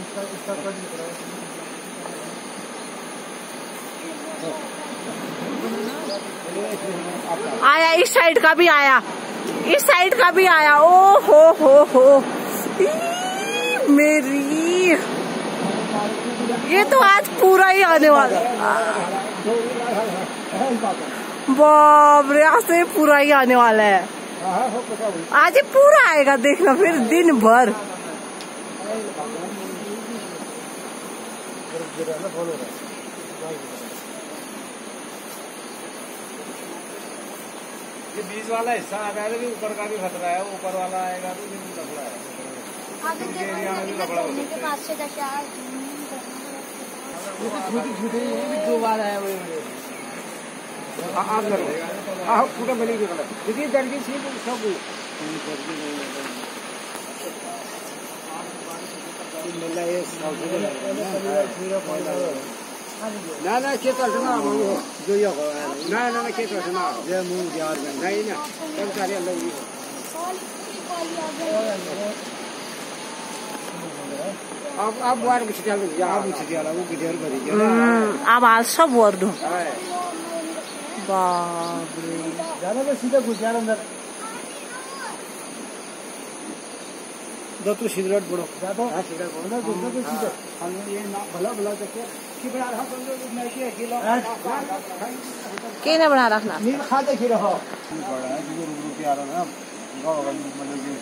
इसका इसका कट निकला आया, इस साइड का भी आया। इस साइड का भी आया। ओ हो हो हो। मेरी। ये तो आज पूरा ही आने वाला बाप रे, आज तो पूरा ही आने वाला है। आज ये पूरा आएगा, देखना फिर दिन भर। ये बीच वाला हिस्सा आ रहा है कि ऊपर का भी खतरा है ऊपर वाला आएगा तो भी लफड़ा है हो छोटी छोटी दो बार है वो आप करो हाँ पूरा बनेगी देखिए दर्जी सब ना ना के तो ना जो ये हो ना ना ना के तो ना ये मुँह यार नहीं ना सब सारे अलग ही हो अब अब बार कुछ चल गया अब कुछ चला वो किधर भरी गया हम्म, अब आज सब वर्ड है बाप रे जाना तो सीधा घुस जाना अंदर दो तो सिगरेट बड़ो। जा तो सिगरेट बोलो ना दूसरा तो हम ये ना भला भला करके कि बना रहा बंदो मैं के किलो के ने बना रखना? नील खा रहो बड़ा है जो रुक रुक आ रहा ना गाँव का मतलब ये